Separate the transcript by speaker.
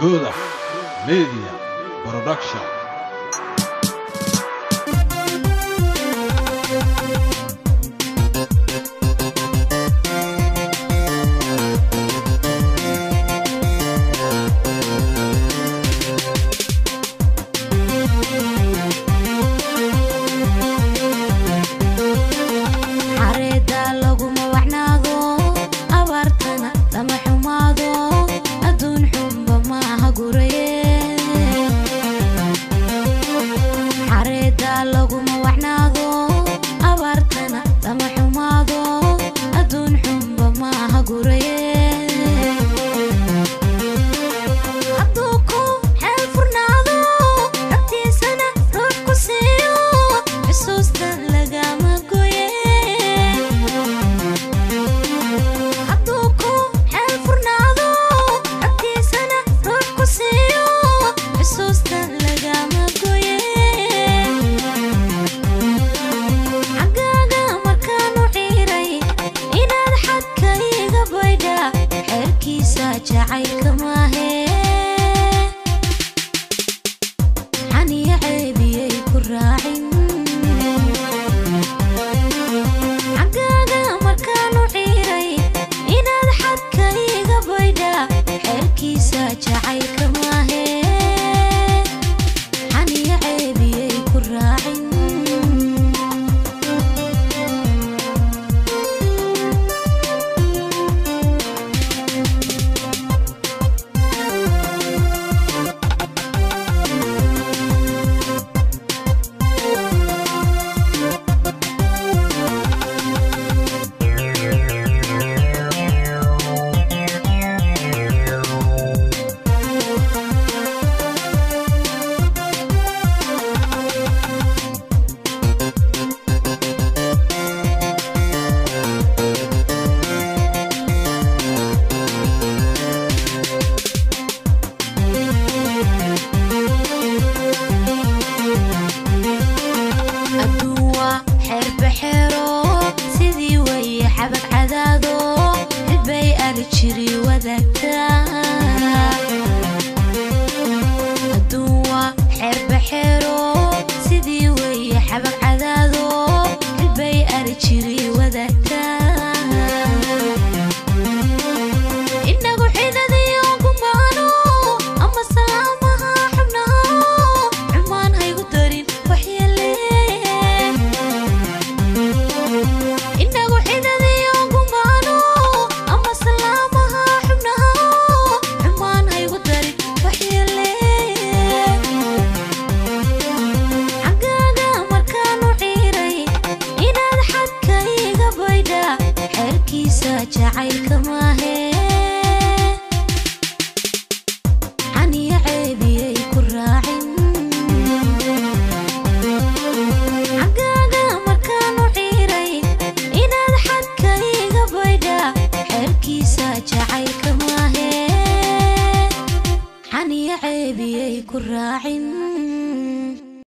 Speaker 1: Gula Media Production.
Speaker 2: logo شعيكم واهي xabad cadaado xidbay arijiri wadaagtaa كن راعٍ